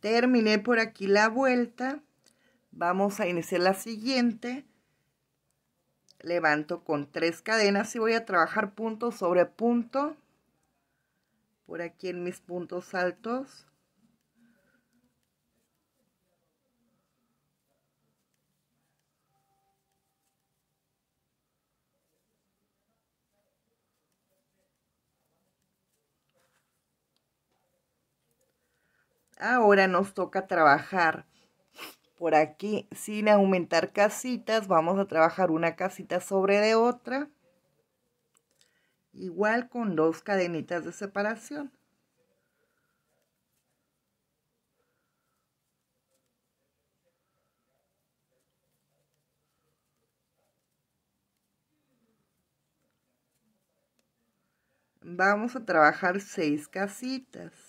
terminé por aquí la vuelta. Vamos a iniciar la siguiente. Levanto con tres cadenas y voy a trabajar punto sobre punto. Por aquí en mis puntos altos Ahora nos toca trabajar por aquí sin aumentar casitas. Vamos a trabajar una casita sobre de otra. Igual con dos cadenitas de separación. Vamos a trabajar seis casitas.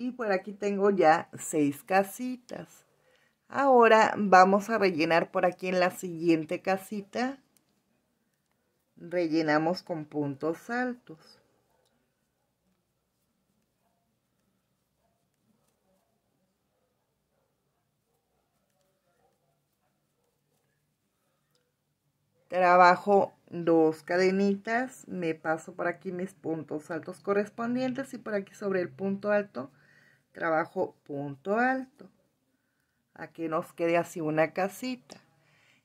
Y por aquí tengo ya seis casitas. Ahora vamos a rellenar por aquí en la siguiente casita. Rellenamos con puntos altos. Trabajo dos cadenitas, me paso por aquí mis puntos altos correspondientes y por aquí sobre el punto alto trabajo punto alto. A que nos quede así una casita.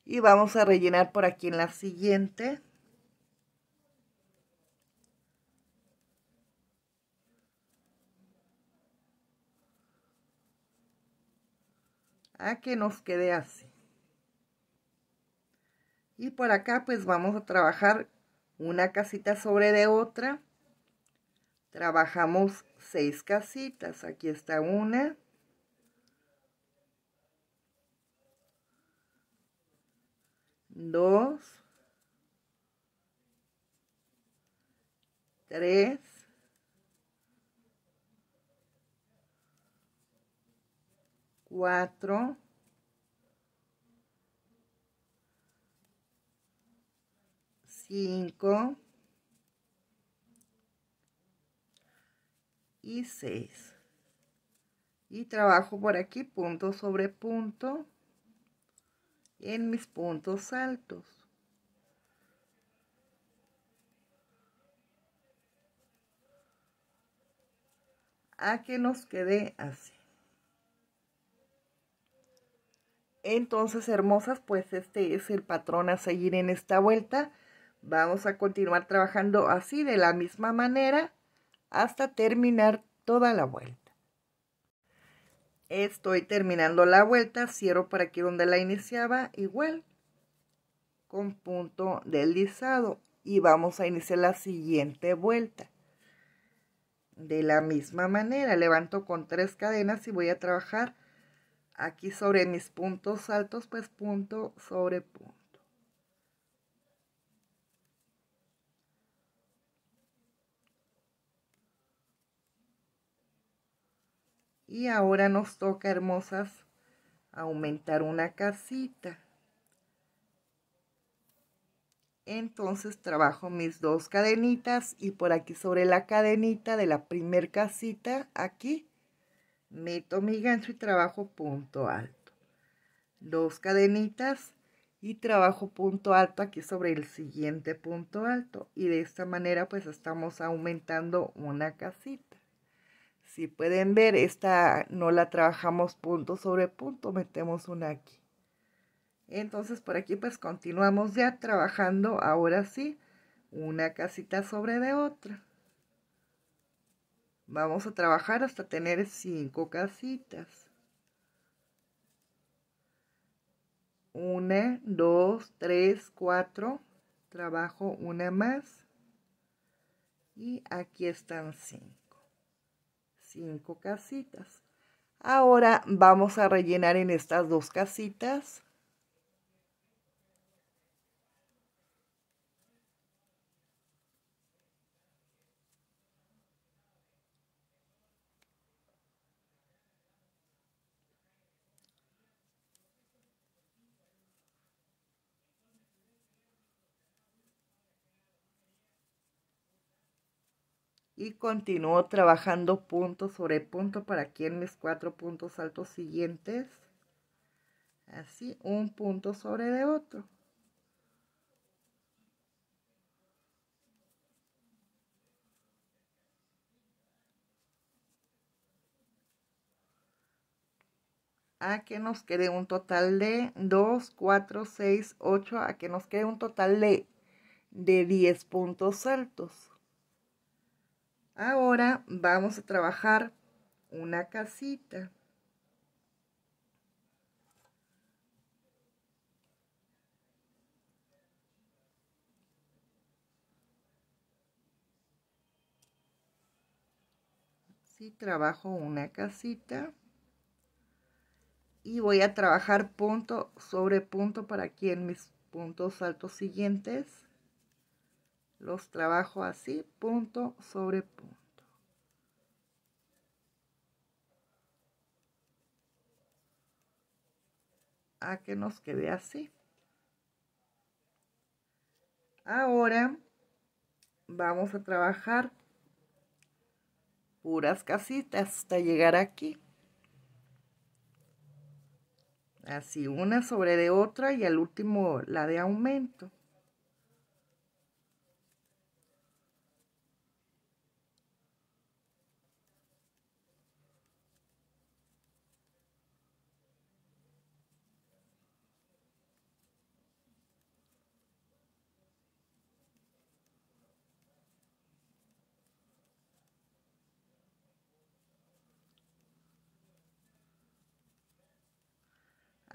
Y vamos a rellenar por aquí en la siguiente. A que nos quede así. Y por acá pues vamos a trabajar una casita sobre de otra. Trabajamos seis casitas. Aquí está una. Dos. Tres. Cuatro. Cinco. Y 6 y trabajo por aquí punto sobre punto en mis puntos altos. A que nos quede así. Entonces hermosas pues este es el patrón a seguir en esta vuelta. Vamos a continuar trabajando así de la misma manera hasta terminar toda la vuelta. Estoy terminando la vuelta, cierro por aquí donde la iniciaba, igual, con punto deslizado y vamos a iniciar la siguiente vuelta. De la misma manera, levanto con tres cadenas y voy a trabajar aquí sobre mis puntos altos, pues punto sobre punto. Y ahora nos toca, hermosas, aumentar una casita. Entonces trabajo mis dos cadenitas y por aquí sobre la cadenita de la primer casita, aquí, meto mi gancho y trabajo punto alto. Dos cadenitas y trabajo punto alto aquí sobre el siguiente punto alto. Y de esta manera pues estamos aumentando una casita. Si pueden ver, esta no la trabajamos punto sobre punto, metemos una aquí. Entonces por aquí pues continuamos ya trabajando ahora sí una casita sobre de otra. Vamos a trabajar hasta tener cinco casitas. Una, dos, tres, cuatro. Trabajo una más. Y aquí están cinco cinco casitas. Ahora vamos a rellenar en estas dos casitas. Y continúo trabajando punto sobre punto para aquí en mis cuatro puntos altos siguientes así un punto sobre de otro a que nos quede un total de 2, 4, 6, 8, a que nos quede un total de, de 10 puntos altos. Ahora vamos a trabajar una casita. Si trabajo una casita y voy a trabajar punto sobre punto para aquí en mis puntos altos siguientes los trabajo así, punto sobre punto. A que nos quede así. Ahora vamos a trabajar puras casitas hasta llegar aquí. Así una sobre de otra y al último la de aumento.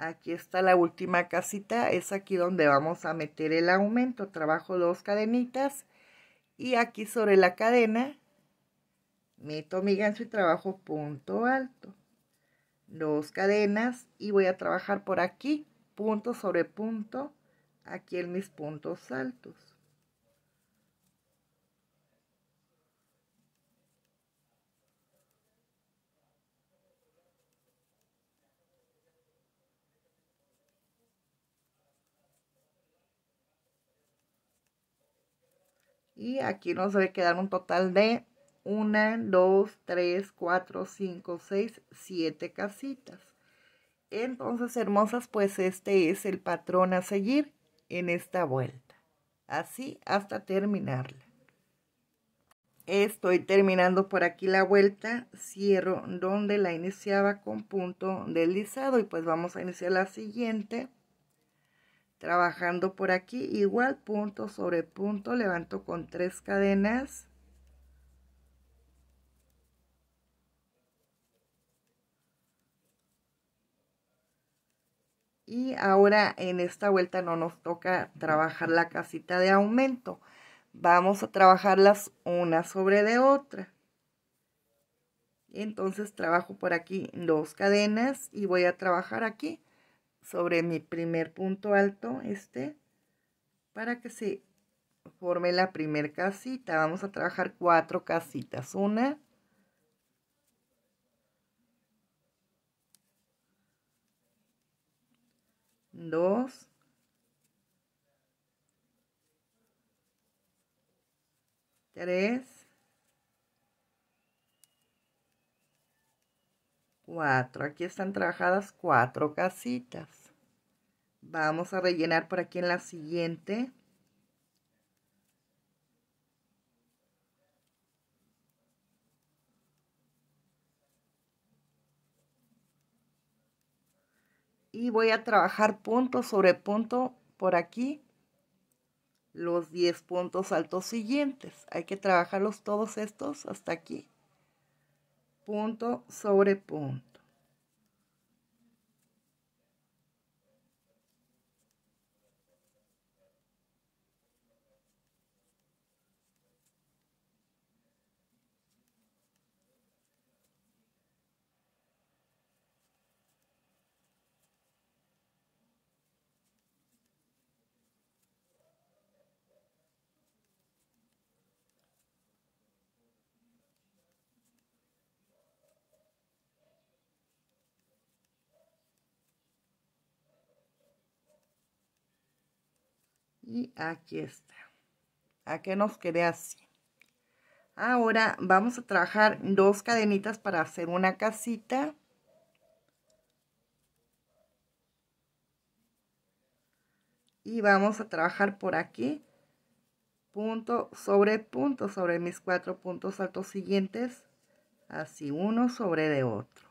Aquí está la última casita, es aquí donde vamos a meter el aumento. Trabajo dos cadenitas y aquí sobre la cadena meto mi gancho y trabajo punto alto. Dos cadenas y voy a trabajar por aquí, punto sobre punto, aquí en mis puntos altos. Y aquí nos debe quedar un total de 1, 2, 3, 4, 5, 6, 7 casitas. Entonces, hermosas, pues este es el patrón a seguir en esta vuelta. Así hasta terminarla. Estoy terminando por aquí la vuelta, cierro donde la iniciaba con punto deslizado y pues vamos a iniciar la siguiente trabajando por aquí igual punto sobre punto levanto con tres cadenas. Y ahora en esta vuelta no nos toca trabajar la casita de aumento. Vamos a trabajarlas una sobre de otra. Entonces trabajo por aquí dos cadenas y voy a trabajar aquí sobre mi primer punto alto, este, para que se forme la primer casita. Vamos a trabajar cuatro casitas. Una, dos, tres, Aquí están trabajadas cuatro casitas. Vamos a rellenar por aquí en la siguiente. Y voy a trabajar punto sobre punto por aquí los 10 puntos altos siguientes. Hay que trabajarlos todos estos hasta aquí punto sobre punto. Y aquí está. A que nos quede así. Ahora vamos a trabajar dos cadenitas para hacer una casita. Y vamos a trabajar por aquí punto sobre punto sobre mis cuatro puntos altos siguientes así uno sobre de otro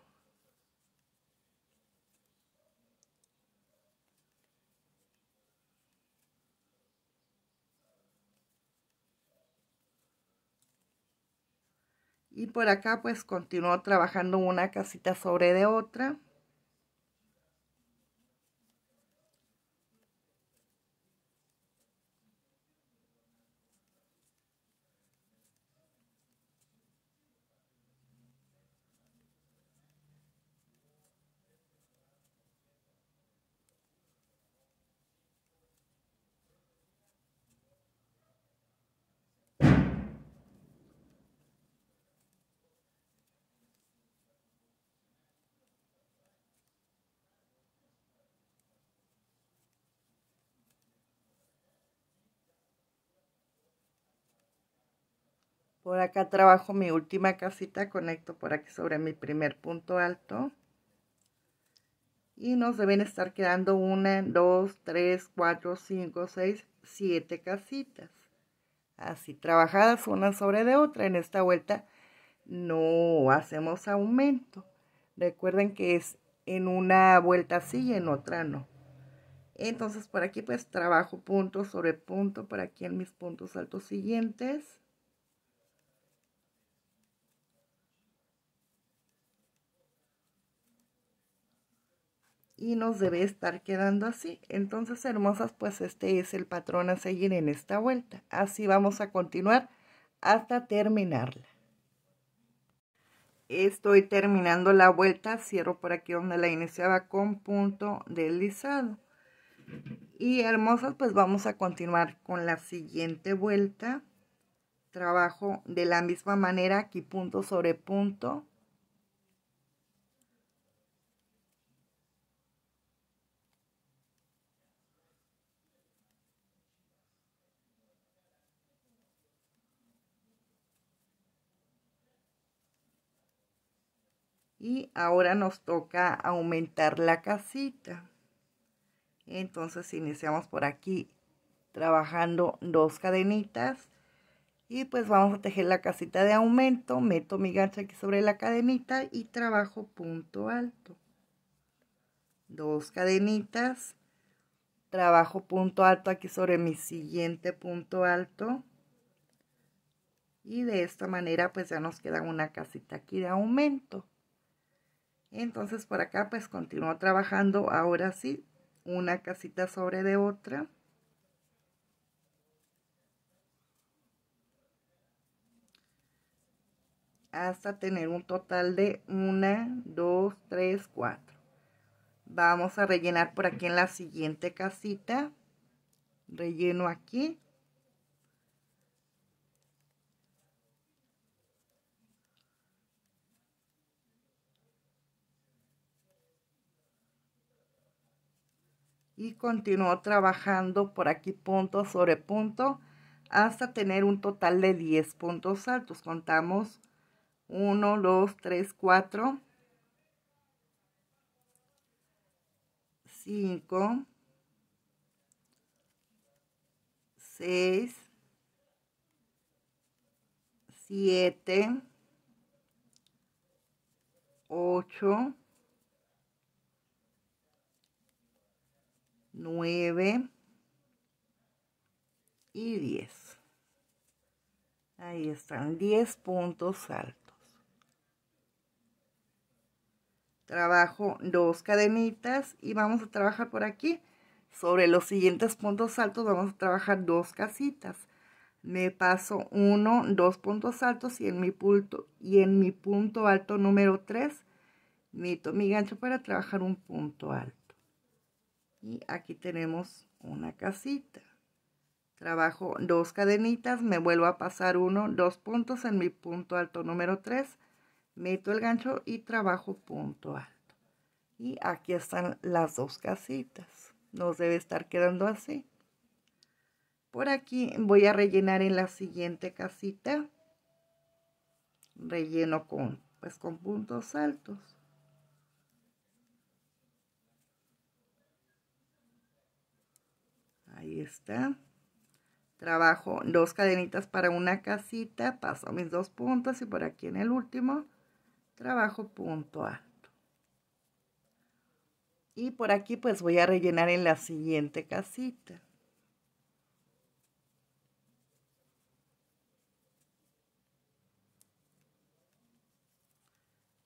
por acá pues continúo trabajando una casita sobre de otra Por acá trabajo mi última casita, conecto por aquí sobre mi primer punto alto. Y nos deben estar quedando una, dos, tres, cuatro, cinco, seis, siete casitas. Así trabajadas una sobre de otra. En esta vuelta no hacemos aumento. Recuerden que es en una vuelta sí y en otra no. Entonces por aquí pues trabajo punto sobre punto por aquí en mis puntos altos siguientes. Y nos debe estar quedando así. Entonces, hermosas, pues este es el patrón a seguir en esta vuelta. Así vamos a continuar hasta terminarla. Estoy terminando la vuelta, cierro por aquí donde la iniciaba con punto deslizado. Y hermosas, pues vamos a continuar con la siguiente vuelta. Trabajo de la misma manera, aquí punto sobre punto y ahora nos toca aumentar la casita. Entonces iniciamos por aquí trabajando dos cadenitas y pues vamos a tejer la casita de aumento. Meto mi gancho aquí sobre la cadenita y trabajo punto alto. Dos cadenitas trabajo punto alto aquí sobre mi siguiente punto alto. Y de esta manera pues ya nos queda una casita aquí de aumento entonces por acá pues continúo trabajando ahora sí una casita sobre de otra. Hasta tener un total de una, dos, tres, cuatro. Vamos a rellenar por aquí en la siguiente casita. Relleno aquí. Y continúo trabajando por aquí punto sobre punto hasta tener un total de 10 puntos altos. Contamos 1, 2, 3, 4, 5, 6, 7, 8, 9 y 10. Ahí están 10 puntos altos. Trabajo dos cadenitas y vamos a trabajar por aquí. Sobre los siguientes puntos altos vamos a trabajar dos casitas. Me paso uno, dos puntos altos y en mi punto, y en mi punto alto número 3 meto mi gancho para trabajar un punto alto y aquí tenemos una casita trabajo dos cadenitas me vuelvo a pasar uno dos puntos en mi punto alto número 3 meto el gancho y trabajo punto alto y aquí están las dos casitas nos debe estar quedando así Por aquí voy a rellenar en la siguiente casita. Relleno con, pues con puntos altos. Ahí está. Trabajo dos cadenitas para una casita, paso mis dos puntos y por aquí en el último trabajo punto alto. Y por aquí pues voy a rellenar en la siguiente casita.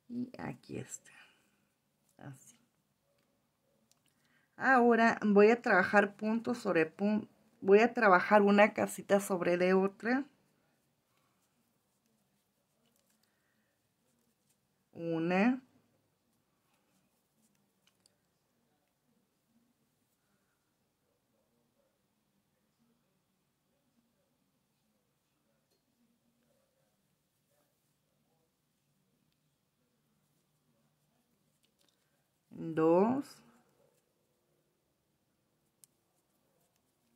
Y aquí está. Así. Ahora voy a trabajar punto sobre punto. Voy a trabajar una casita sobre de otra. Una. dos,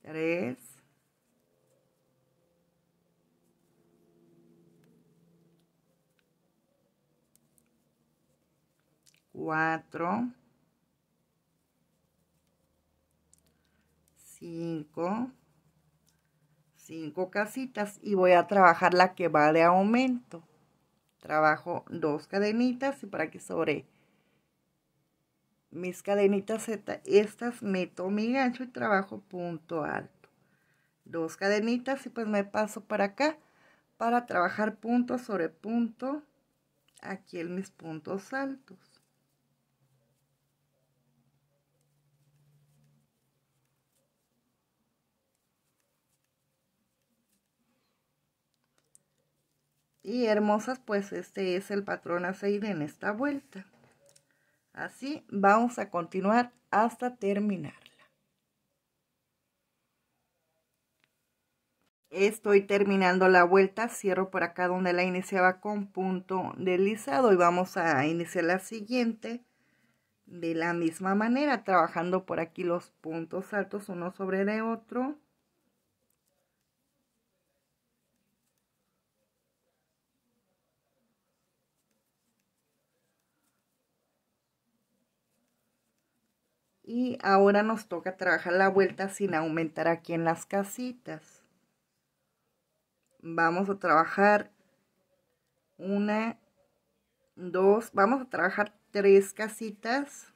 tres, cuatro, cinco, cinco casitas y voy a trabajar la que va de aumento. Trabajo dos cadenitas y para que sobre mis cadenitas Z, estas meto mi gancho y trabajo punto alto. Dos cadenitas y pues me paso para acá para trabajar punto sobre punto aquí en mis puntos altos. Y hermosas, pues este es el patrón a seguir en esta vuelta. Así vamos a continuar hasta terminarla. Estoy terminando la vuelta, cierro por acá donde la iniciaba con punto deslizado y vamos a iniciar la siguiente de la misma manera, trabajando por aquí los puntos altos uno sobre de otro. Y ahora nos toca trabajar la vuelta sin aumentar aquí en las casitas. Vamos a trabajar una, dos, vamos a trabajar tres casitas.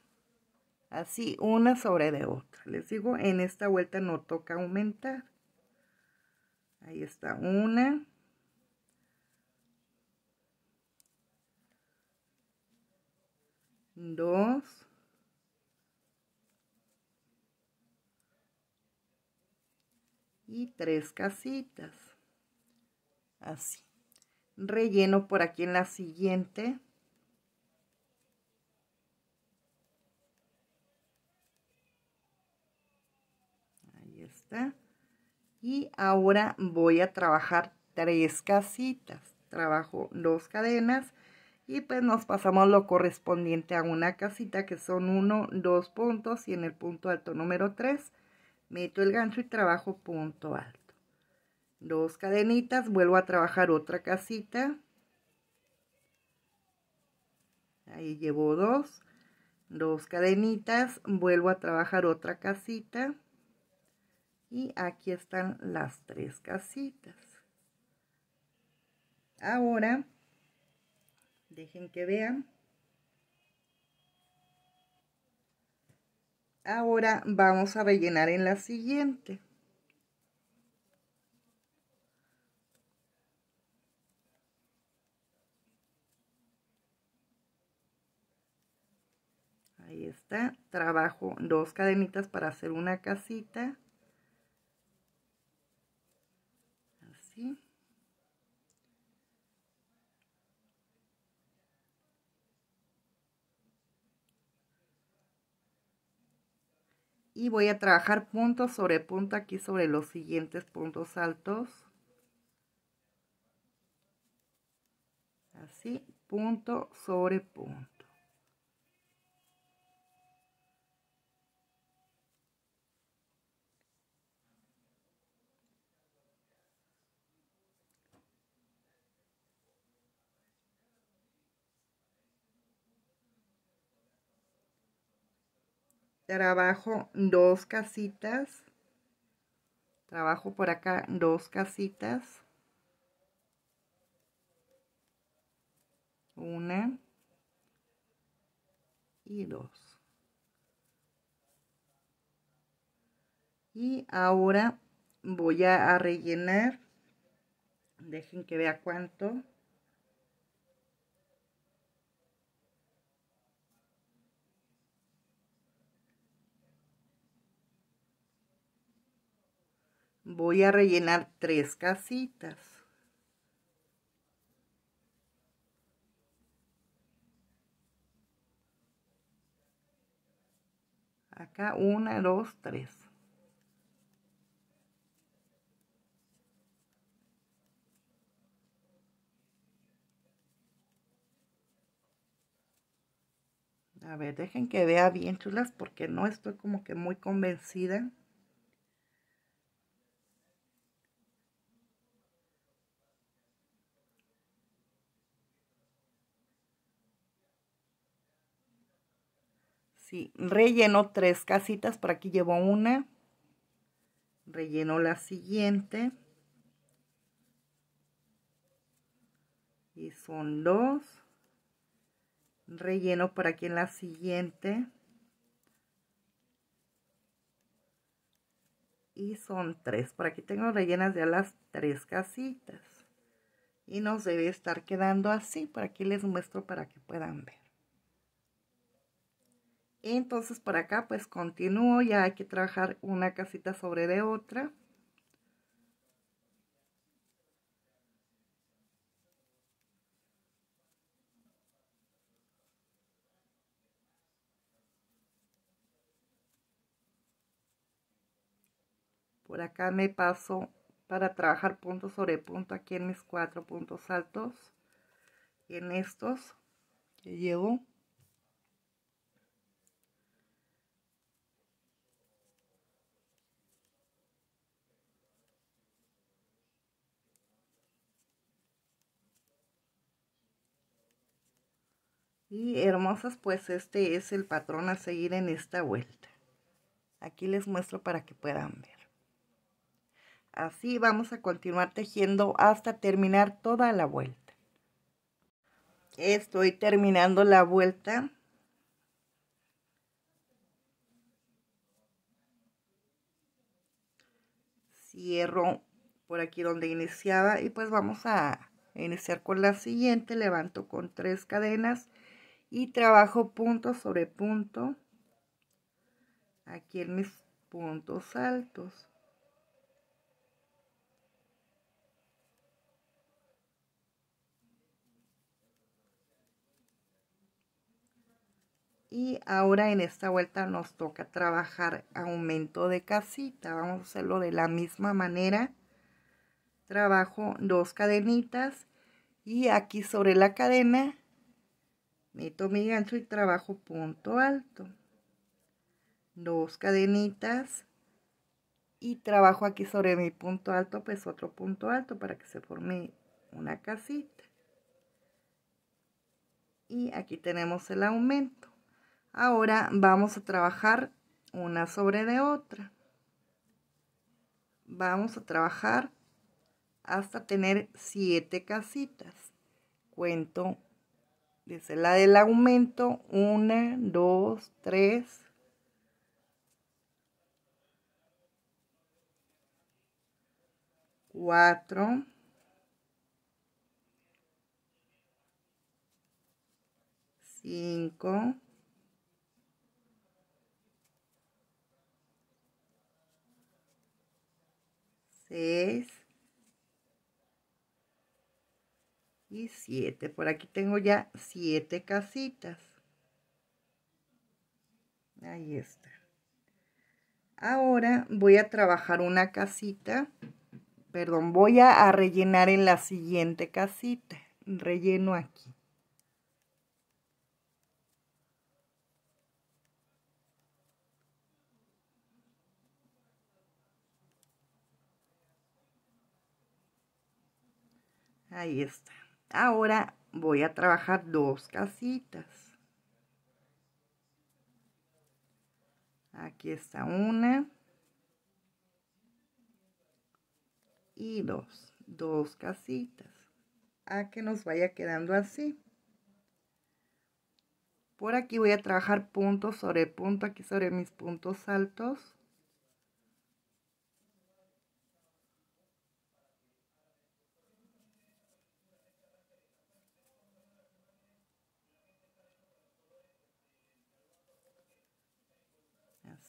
Así, una sobre de otra. Les digo, en esta vuelta no toca aumentar. Ahí está, una. Dos. Y tres casitas. Así. Relleno por aquí en la siguiente. Ahí está. Y ahora voy a trabajar tres casitas. Trabajo dos cadenas y pues nos pasamos lo correspondiente a una casita que son uno, dos puntos y en el punto alto número tres meto el gancho y trabajo punto alto. Dos cadenitas, vuelvo a trabajar otra casita. Ahí llevo dos. Dos cadenitas, vuelvo a trabajar otra casita. Y aquí están las tres casitas. Ahora, dejen que vean. Ahora vamos a rellenar en la siguiente. Ahí está. Trabajo dos cadenitas para hacer una casita. Así. Y voy a trabajar punto sobre punto aquí sobre los siguientes puntos altos. Así punto sobre punto trabajo dos casitas. Trabajo por acá dos casitas. Una. Y dos. Y ahora voy a rellenar. Dejen que vea cuánto voy a rellenar tres casitas. Acá una, dos, tres. A ver, dejen que vea bien chulas porque no estoy como que muy convencida. Sí, relleno tres casitas, por aquí llevo una. Relleno la siguiente. Y son dos. Relleno por aquí en la siguiente. Y son tres. Por aquí tengo rellenas ya las tres casitas. Y nos debe estar quedando así. Por aquí les muestro para que puedan ver. Entonces por acá pues continúo, ya hay que trabajar una casita sobre de otra. Por acá me paso para trabajar punto sobre punto aquí en mis cuatro puntos altos. En estos que llevo. Y hermosas, pues este es el patrón a seguir en esta vuelta. Aquí les muestro para que puedan ver. Así vamos a continuar tejiendo hasta terminar toda la vuelta. Estoy terminando la vuelta. Cierro por aquí donde iniciaba y pues vamos a iniciar con la siguiente. Levanto con tres cadenas y trabajo punto sobre punto aquí en mis puntos altos. Y ahora en esta vuelta nos toca trabajar aumento de casita. Vamos a hacerlo de la misma manera. Trabajo dos cadenitas y aquí sobre la cadena meto mi gancho y trabajo punto alto. Dos cadenitas. Y trabajo aquí sobre mi punto alto pues otro punto alto para que se forme una casita. Y aquí tenemos el aumento. Ahora vamos a trabajar una sobre de otra. Vamos a trabajar hasta tener siete casitas. Cuento La del aumento, una, dos, tres. Cuatro. Cinco. Seis. Y 7. Por aquí tengo ya 7 casitas. Ahí está. Ahora voy a trabajar una casita. Perdón, voy a, a rellenar en la siguiente casita. Relleno aquí. Ahí está. Ahora voy a trabajar dos casitas. Aquí está una. Y dos. Dos casitas. A que nos vaya quedando así. Por aquí voy a trabajar punto sobre punto, aquí sobre mis puntos altos.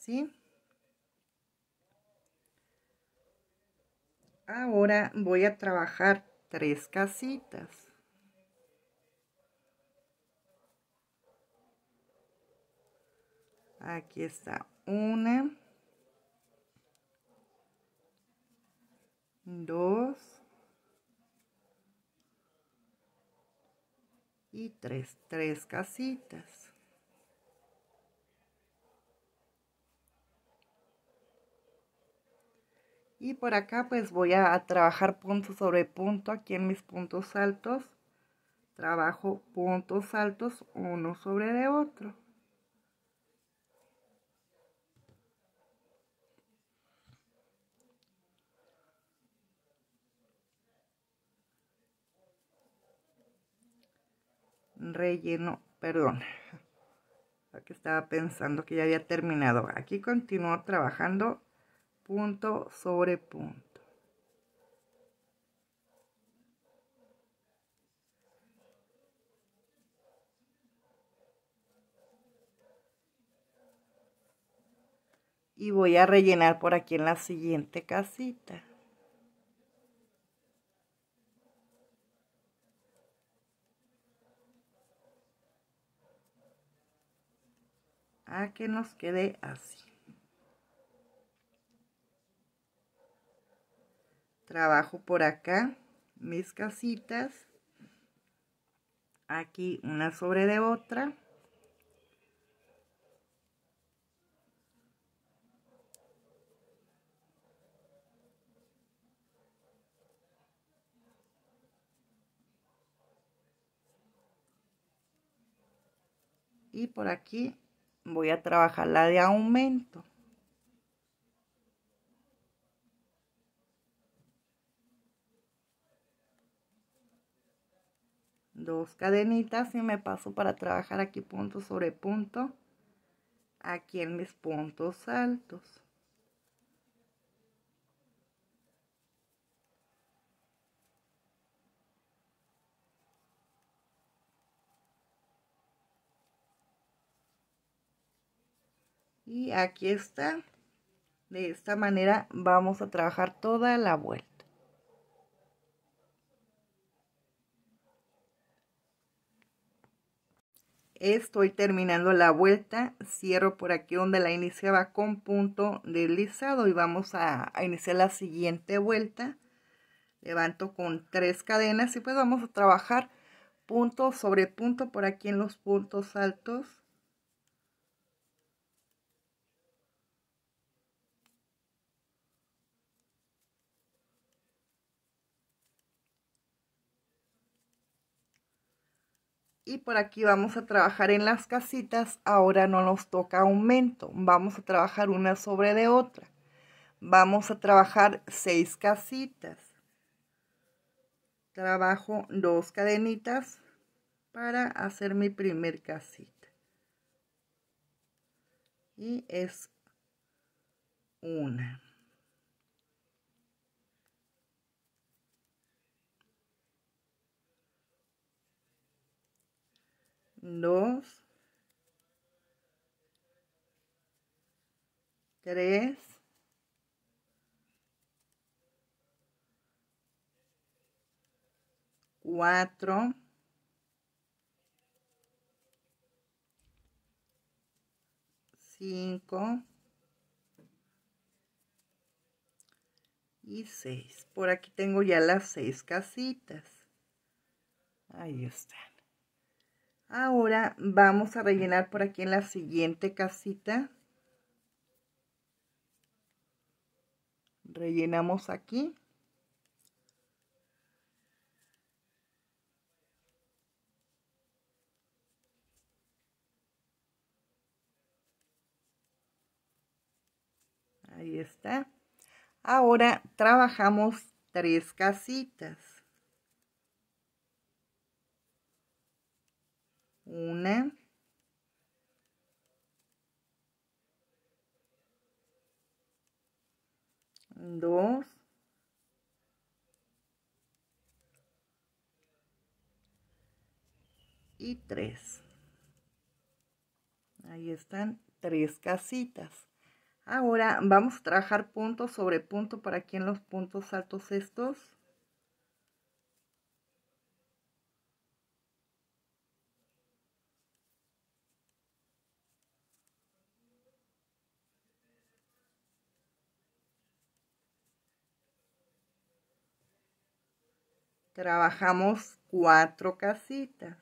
Así. Ahora voy a trabajar tres casitas. Aquí está una, dos y tres, tres casitas. Y por acá pues voy a trabajar punto sobre punto aquí en mis puntos altos. Trabajo puntos altos uno sobre de otro. Relleno, perdón. Aquí estaba pensando que ya había terminado. Aquí continúo trabajando punto sobre punto. Y voy a rellenar por aquí en la siguiente casita. A que nos quede así. Trabajo por acá mis casitas. Aquí una sobre de otra. Y por aquí voy a trabajar la de aumento dos cadenitas y me paso para trabajar aquí punto sobre punto aquí en mis puntos altos. Y aquí está. De esta manera vamos a trabajar toda la vuelta estoy terminando la vuelta cierro por aquí donde la iniciaba con punto deslizado y vamos a, iniciar la siguiente vuelta. Levanto con tres cadenas y pues vamos a trabajar punto sobre punto por aquí en los puntos altos y por aquí vamos a trabajar en las casitas ahora no nos toca aumento vamos a trabajar una sobre de otra. Vamos a trabajar seis casitas. Trabajo dos cadenitas para hacer mi primer casita. Y es una dos, tres, cuatro, cinco y seis. Por aquí tengo ya las seis casitas. Ahí están. Ahora vamos a rellenar por aquí en la siguiente casita. Rellenamos aquí. Ahí está. Ahora trabajamos tres casitas. Una. Dos. Y tres. Ahí están tres casitas. Ahora vamos a trabajar punto sobre punto para aquí en los puntos altos estos. Trabajamos cuatro casitas.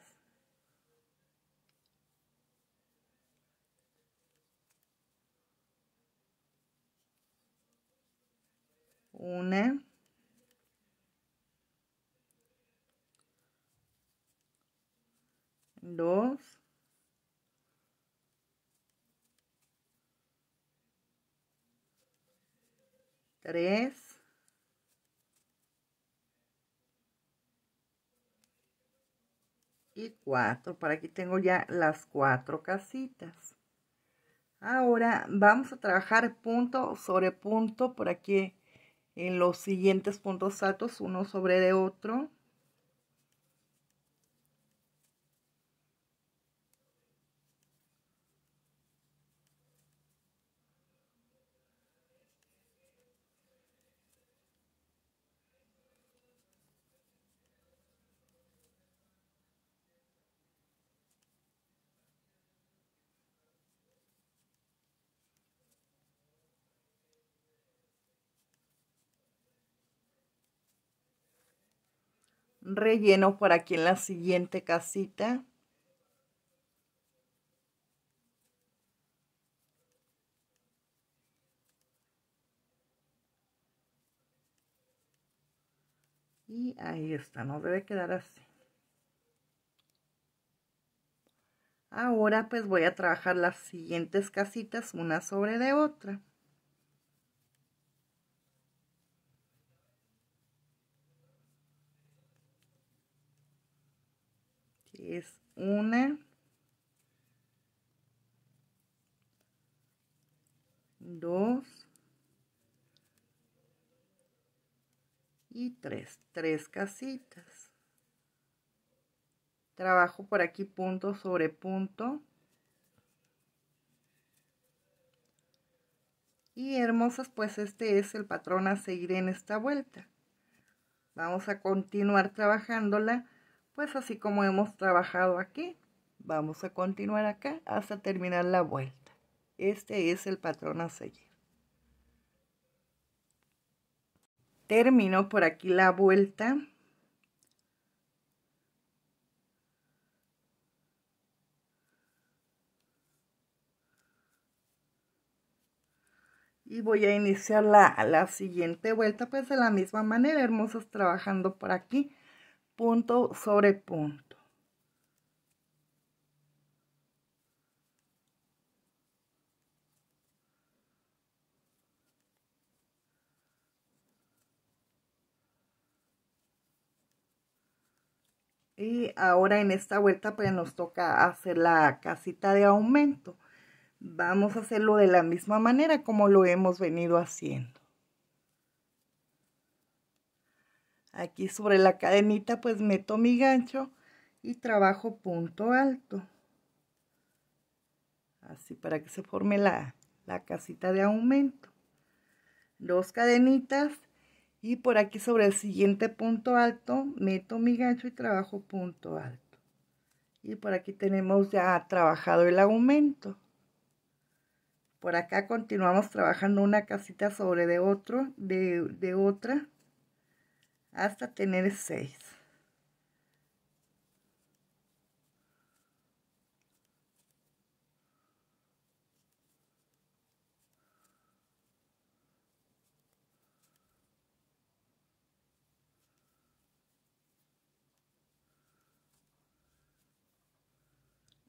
una, dos, tres, y. Por aquí tengo ya las cuatro casitas. Ahora vamos a trabajar punto sobre punto por aquí en los siguientes puntos altos, uno sobre de otro. Relleno por aquí en la siguiente casita. Y ahí está, no debe quedar así. Ahora pues voy a trabajar las siguientes casitas una sobre de otra. Es una, dos y tres, tres casitas. Trabajo por aquí punto sobre punto. Y hermosas, pues este es el patrón a seguir en esta vuelta. Vamos a continuar trabajándola pues así como hemos trabajado aquí, vamos a continuar acá hasta terminar la vuelta. Este es el patrón a seguir. Termino por aquí la vuelta. y voy a iniciar la, la, siguiente vuelta pues de la misma manera hermosos trabajando por aquí punto sobre punto. Y ahora en esta vuelta pues nos toca hacer la casita de aumento. Vamos a hacerlo de la misma manera como lo hemos venido haciendo. Aquí sobre la cadenita pues meto mi gancho y trabajo punto alto. Así para que se forme la, la casita de aumento. Dos cadenitas y por aquí sobre el siguiente punto alto meto mi gancho y trabajo punto alto. Y por aquí tenemos ya trabajado el aumento. Por acá continuamos trabajando una casita sobre de otro, de, de otra hasta tener seis.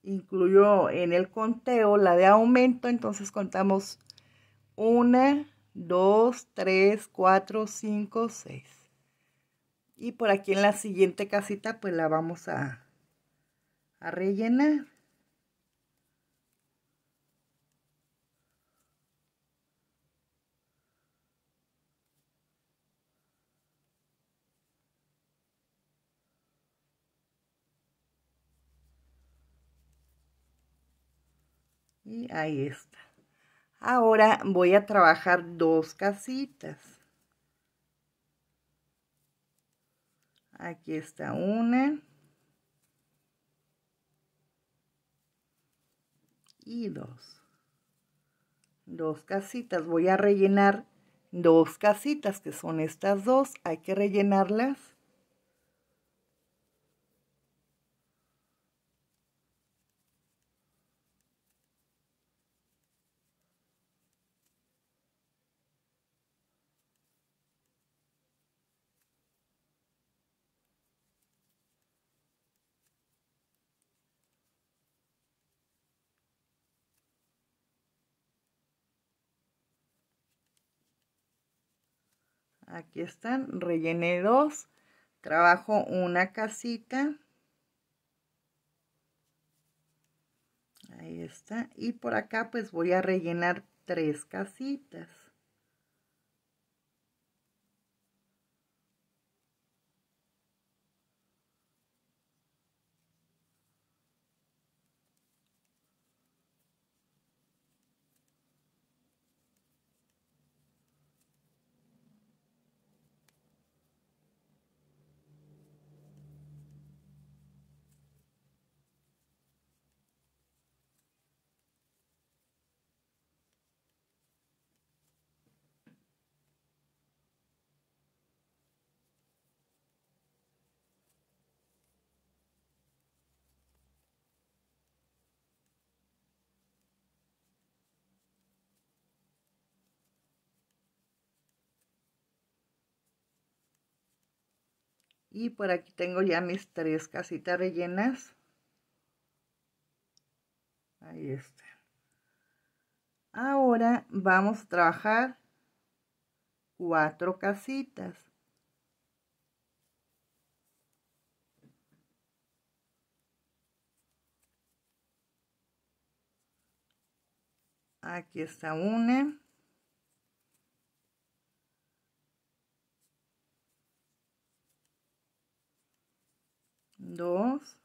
incluyó en el conteo la de aumento, entonces contamos una, 2, 3, 4, 5, 6. Y por aquí en la siguiente casita pues la vamos a, a rellenar. Y ahí está. Ahora voy a trabajar dos casitas. Aquí está una. Y dos. Dos casitas. Voy a rellenar dos casitas que son estas dos. Hay que rellenarlas Aquí están, rellené dos. Trabajo una casita. Ahí está. Y por acá pues voy a rellenar tres casitas. Y por aquí tengo ya mis tres casitas rellenas. Ahí está. Ahora vamos a trabajar cuatro casitas. Aquí está una. Dos,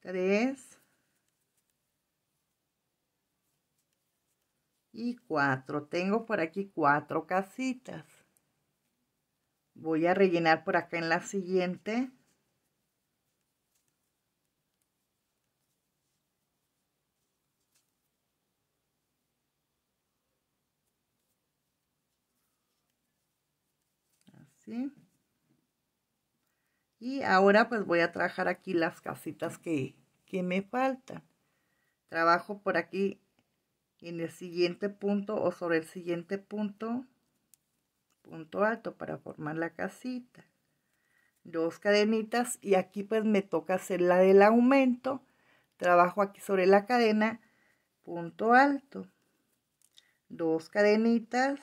tres, y cuatro. Tengo por aquí cuatro casitas. Voy a rellenar por acá en la siguiente. Así. Y ahora pues voy a trabajar aquí las casitas que, que me faltan. Trabajo por aquí en el siguiente punto o sobre el siguiente punto, punto alto para formar la casita. Dos cadenitas y aquí pues me toca hacer la del aumento. Trabajo aquí sobre la cadena, punto alto. Dos cadenitas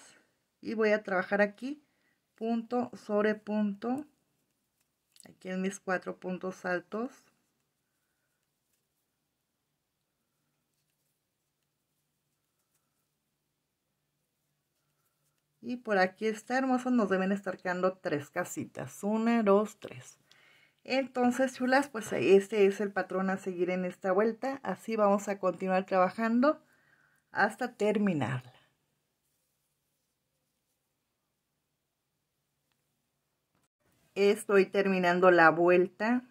y voy a trabajar aquí, punto sobre punto. Aquí en mis cuatro puntos altos Y por aquí está hermoso, nos deben estar quedando tres casitas. Una, dos, tres. Entonces, chulas, pues este es el patrón a seguir en esta vuelta. Así vamos a continuar trabajando hasta terminarla. Estoy terminando la vuelta.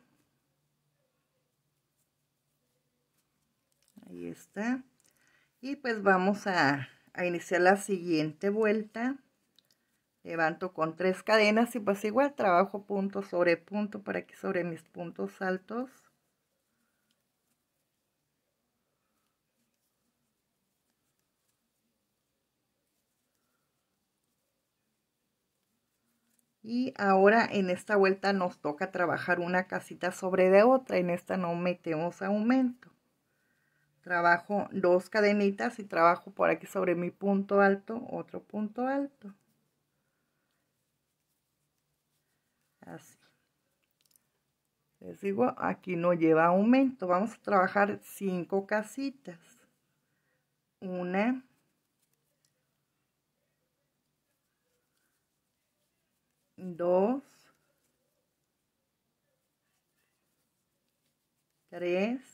Ahí está. Y pues vamos a a iniciar la siguiente vuelta. Levanto con tres cadenas y pues igual trabajo punto sobre punto por aquí sobre mis puntos altos. Y ahora en esta vuelta nos toca trabajar una casita sobre de otra. En esta no metemos aumento trabajo dos cadenitas y trabajo por aquí sobre mi punto alto otro punto alto. Así. Les digo aquí no lleva aumento. Vamos a trabajar cinco casitas. Una. Dos. Tres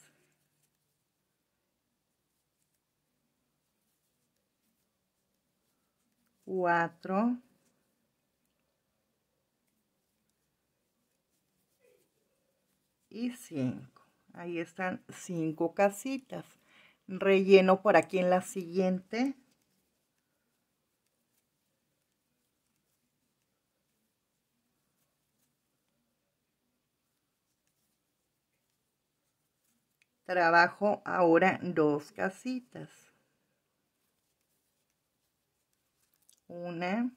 cuatro y 5. Ahí están cinco casitas. Relleno por aquí en la siguiente. Trabajo ahora dos casitas. Una.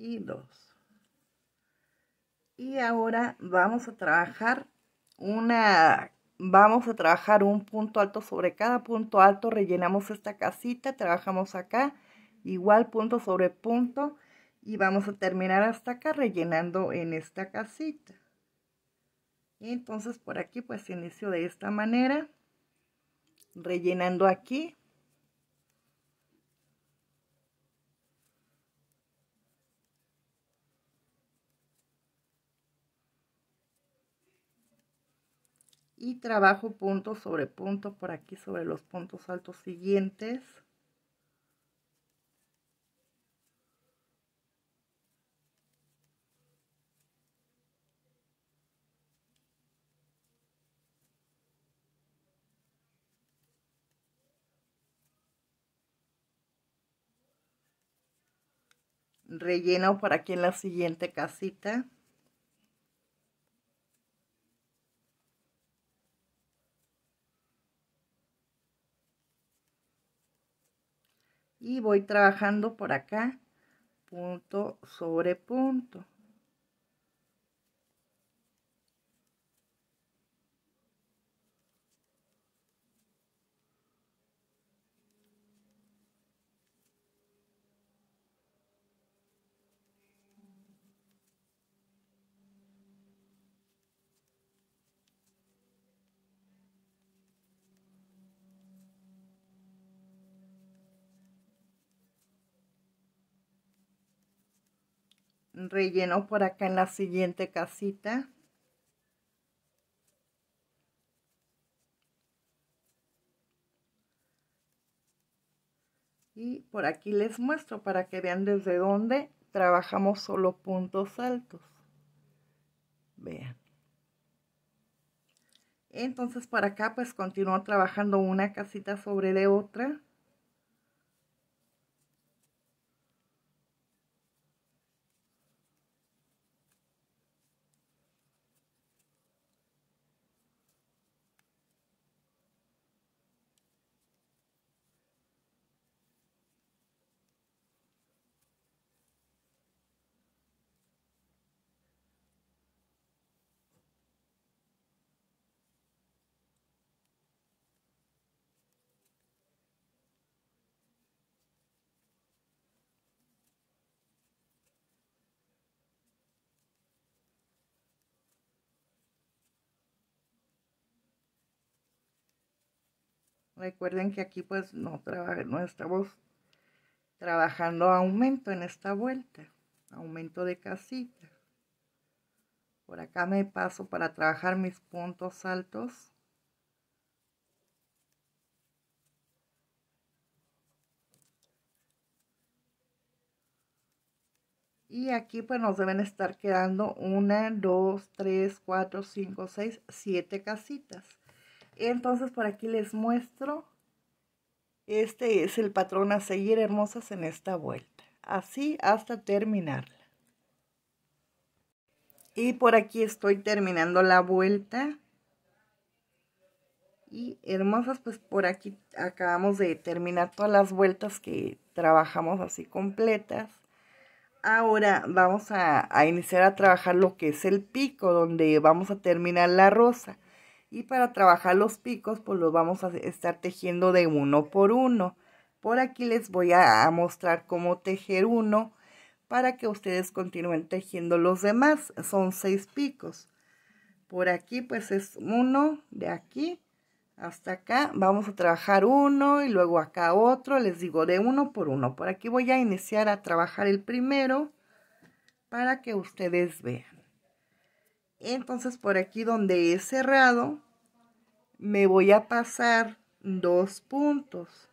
y dos. Y ahora vamos a trabajar una, vamos a trabajar un punto alto sobre cada punto alto, rellenamos esta casita, trabajamos acá, igual punto sobre punto y vamos a terminar hasta acá rellenando en esta casita. Y entonces por aquí pues inicio de esta manera, rellenando aquí. Y trabajo punto sobre punto por aquí sobre los puntos altos siguientes relleno por aquí en la siguiente casita. Y voy trabajando por acá punto sobre punto relleno por acá en la siguiente casita. Y por aquí les muestro para que vean desde dónde trabajamos solo puntos altos. Vean. Entonces para acá pues continúo trabajando una casita sobre de otra Recuerden que aquí pues no, no estamos trabajando aumento en esta vuelta, aumento de casita. Por acá me paso para trabajar mis puntos altos. Y aquí pues nos deben estar quedando una, dos, tres, cuatro, cinco, seis, siete casitas. Entonces por aquí les muestro Este es el patrón a seguir, hermosas, en esta vuelta. Así hasta terminarla. Y por aquí estoy terminando la vuelta. Y hermosas, pues por aquí acabamos de terminar todas las vueltas que trabajamos así completas. Ahora vamos a, iniciar a trabajar lo que es el pico, donde vamos a terminar la rosa. Y para trabajar los picos, pues los vamos a estar tejiendo de uno por uno. Por aquí les voy a, mostrar cómo tejer uno para que ustedes continúen tejiendo los demás. Son seis picos. Por aquí pues es uno de aquí hasta acá. Vamos a trabajar uno y luego acá otro. Les digo de uno por uno. Por aquí voy a iniciar a trabajar el primero para que ustedes vean. Entonces por aquí donde he cerrado me voy a pasar dos puntos.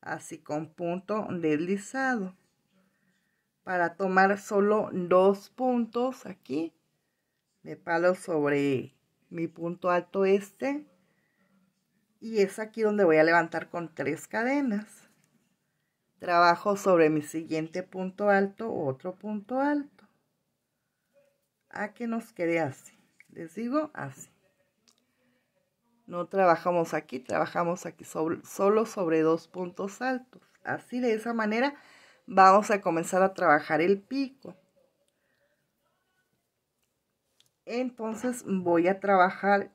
Así con punto deslizado. Para tomar solo dos puntos aquí. Me palo sobre mi punto alto este y es aquí donde voy a levantar con tres cadenas. Trabajo sobre mi siguiente punto alto, otro punto alto. A que nos quede así. Les digo así. No trabajamos aquí, trabajamos aquí solo sobre dos puntos altos. Así de esa manera vamos a comenzar a trabajar el pico. Entonces voy a trabajar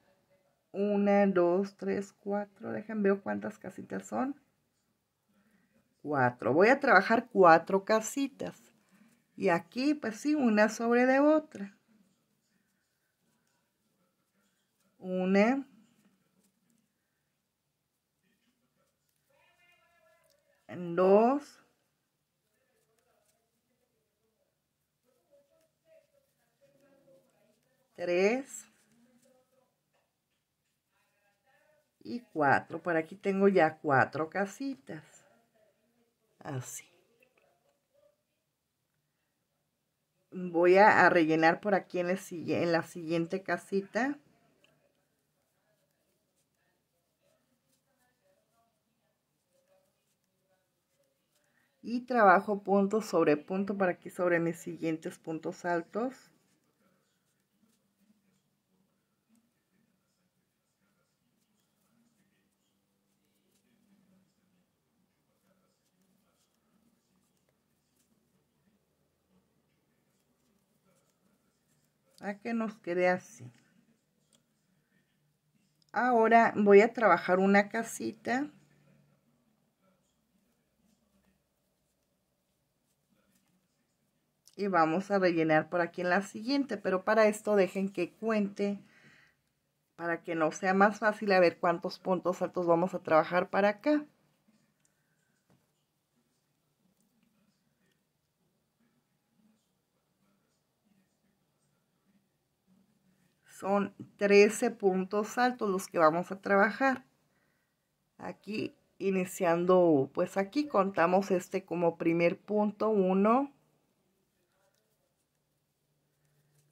una, dos, tres, cuatro. Dejen ver cuántas casitas son. Cuatro. Voy a trabajar cuatro casitas. Y aquí, pues sí, una sobre de otra. Una. Dos. Tres. y cuatro. Por aquí tengo ya cuatro casitas. Así. Voy a, rellenar por aquí en, en la siguiente casita. Y trabajo punto sobre punto para aquí sobre mis siguientes puntos altos. a que nos quede así. Ahora voy a trabajar una casita. Y vamos a rellenar por aquí en la siguiente, pero para esto dejen que cuente para que no sea más fácil a ver cuántos puntos altos vamos a trabajar para acá. Son 13 puntos altos los que vamos a trabajar. Aquí iniciando, pues aquí contamos este como primer punto. 1,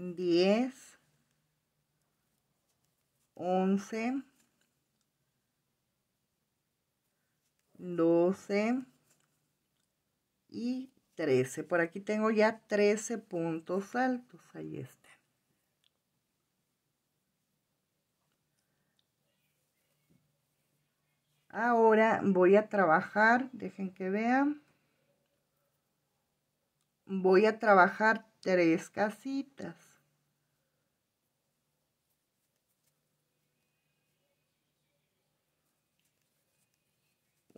diez, once, doce y trece. Por aquí tengo ya trece puntos altos. Ahí está. Ahora voy a trabajar, dejen que vean. Voy a trabajar tres casitas.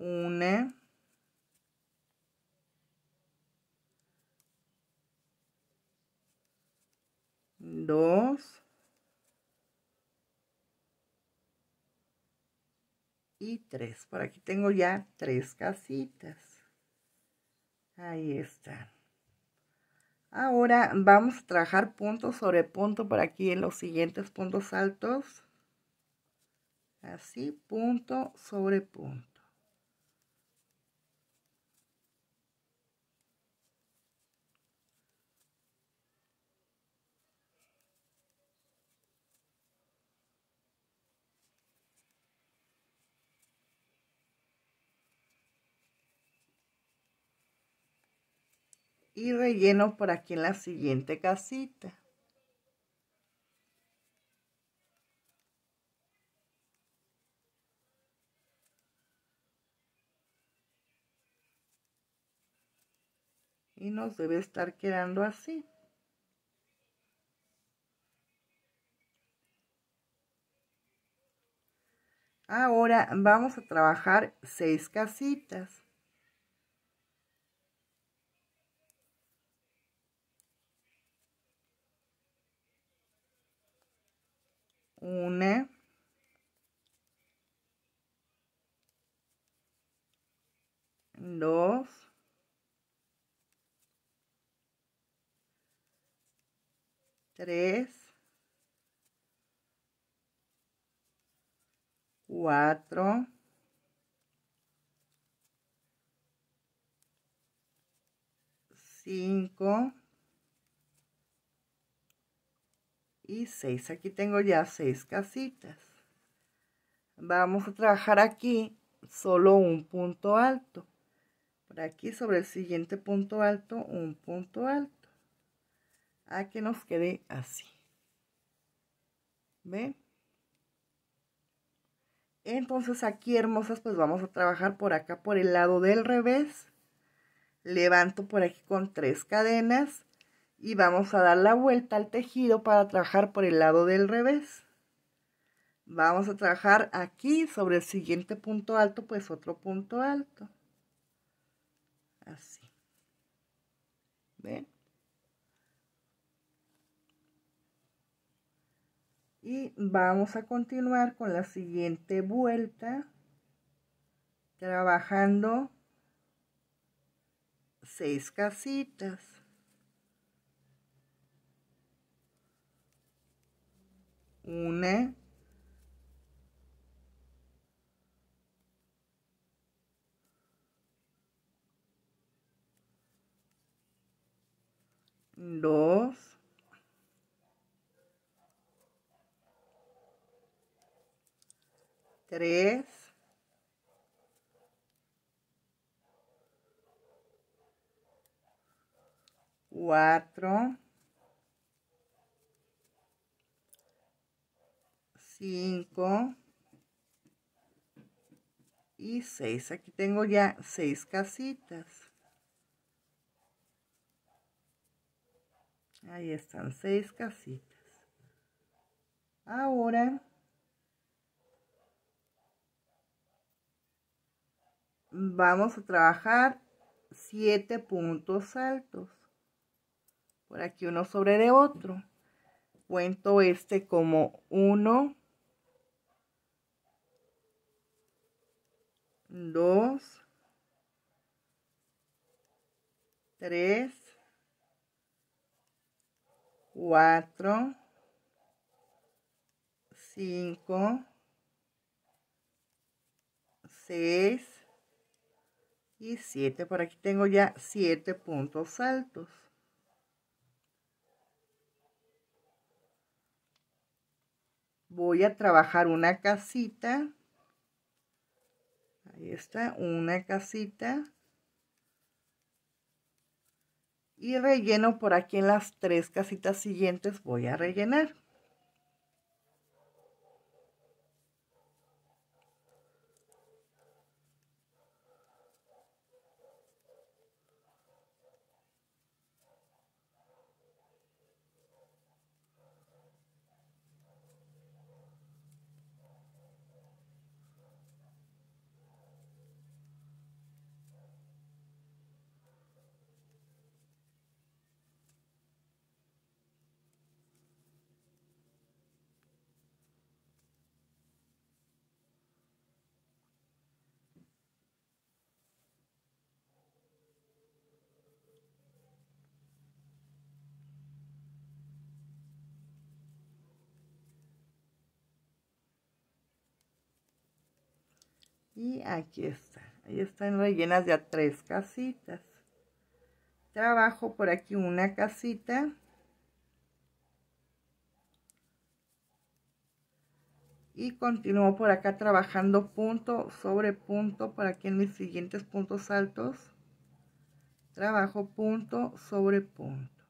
Una. Dos. y 3. Por aquí tengo ya tres casitas. Ahí están. Ahora vamos a trabajar punto sobre punto por aquí en los siguientes puntos altos. Así, punto sobre punto. Y relleno por aquí en la siguiente casita. Y nos debe estar quedando así. Ahora vamos a trabajar seis casitas. Una, dos, tres, cuatro, cinco, y 6. Aquí tengo ya 6 casitas. Vamos a trabajar aquí solo un punto alto. Por aquí sobre el siguiente punto alto, un punto alto. A que nos quede así. ¿Ven? Entonces aquí, hermosas, pues vamos a trabajar por acá, por el lado del revés. Levanto por aquí con tres cadenas y vamos a dar la vuelta al tejido para trabajar por el lado del revés. Vamos a trabajar aquí sobre el siguiente punto alto, pues otro punto alto. Así. ¿Ven? Y vamos a continuar con la siguiente vuelta, trabajando seis casitas. Una, dos, tres, cuatro, 5 y 6. Aquí tengo ya 6 casitas. Ahí están 6 casitas. Ahora vamos a trabajar 7 puntos altos. Por aquí uno sobre de otro. Cuento este como 1, dos, tres, cuatro, cinco, seis. Y siete. Por aquí tengo ya siete puntos altos. Voy a trabajar una casita Está, una casita. Y relleno por aquí en las tres casitas siguientes. Voy a rellenar. Y aquí está. Ahí están rellenas ya tres casitas. Trabajo por aquí una casita. Y continúo por acá trabajando punto sobre punto para que en mis siguientes puntos altos trabajo punto sobre punto.